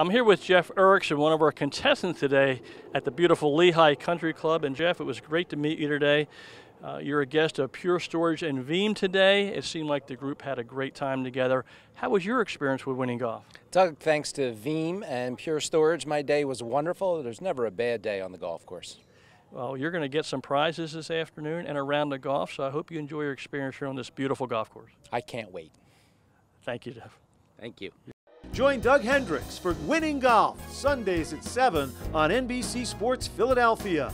I'm here with Jeff Ericson, one of our contestants today at the beautiful Lehigh Country Club. And Jeff, it was great to meet you today. Uh, you're a guest of Pure Storage and Veeam today. It seemed like the group had a great time together. How was your experience with winning golf? Doug, thanks to Veeam and Pure Storage, my day was wonderful. There's never a bad day on the golf course. Well, you're going to get some prizes this afternoon and a round of golf, so I hope you enjoy your experience here on this beautiful golf course. I can't wait. Thank you, Jeff. Thank you. Join Doug Hendricks for Winning Golf, Sundays at 7 on NBC Sports Philadelphia.